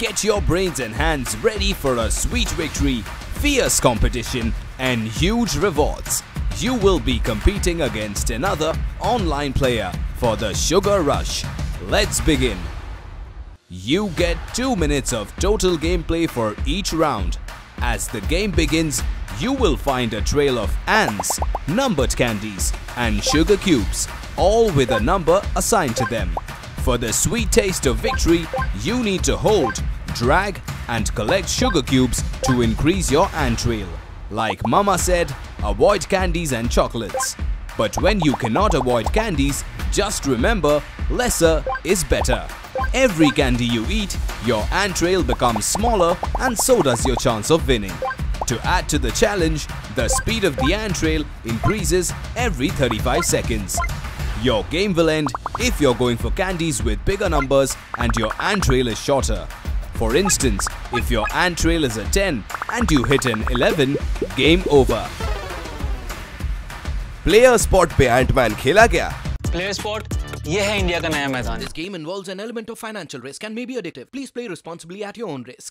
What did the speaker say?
Get your brains and hands ready for a sweet victory, fierce competition, and huge rewards. You will be competing against another online player for the Sugar Rush. Let's begin. You get 2 minutes of total gameplay for each round. As the game begins, you will find a trail of ants, numbered candies, and sugar cubes, all with a number assigned to them. For the sweet taste of victory, you need to hold, drag, and collect sugar cubes to increase your ant. Like Mama said, avoid candies and chocolates. But when you cannot avoid candies, just remember lesser is better. Every candy you eat, your ant becomes smaller and so does your chance of winning. To add to the challenge, the speed of the ant trail increases every 35 seconds. Your game will end if you're going for candies with bigger numbers and your ant trail is shorter. For instance, if your ant trail is a 10 and you hit an 11, game over. PlayerzPot pe Ant-Man khela gaya. PlayerzPot, yeh hai India ka naya maidan. This game involves an element of financial risk and may be addictive. Please play responsibly at your own risk.